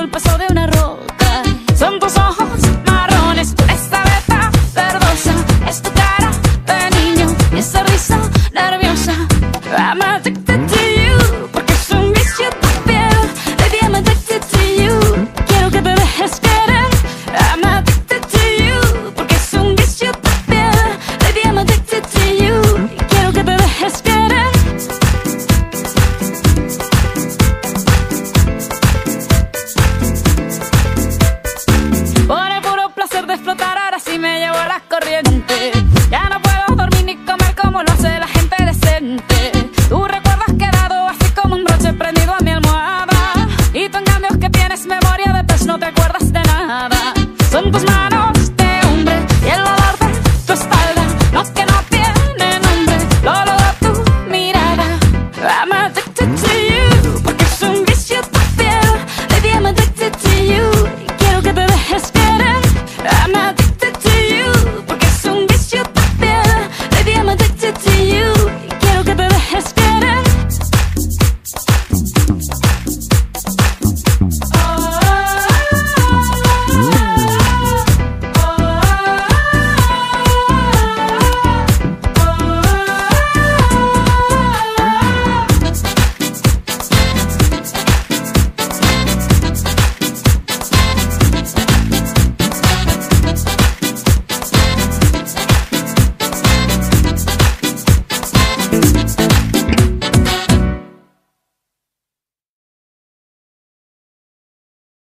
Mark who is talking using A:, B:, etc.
A: el paso de una roca. Son tus ojos marrones, esta beta verdosa. Es tu cara de niño y esa risa nerviosa. Amate Ya no puedo dormir ni comer como lo hace la gente decente. Tu recuerdo has quedado así como un broche prendido a mi almohada. Y tú en cambio que tienes memoria de pez no te acuerdas de nada. Son tus manos.